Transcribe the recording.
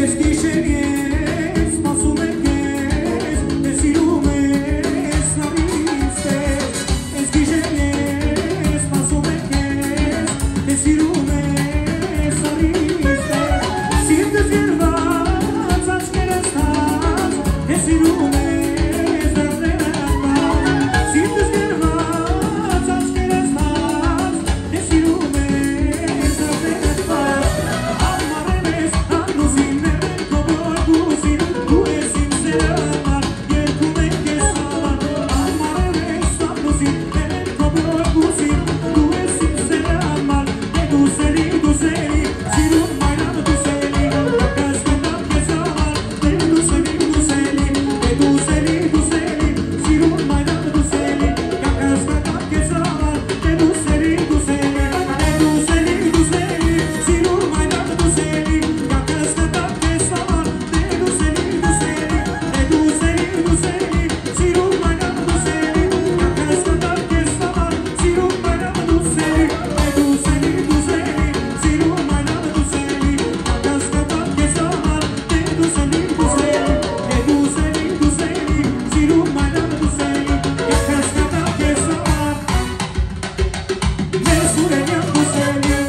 destination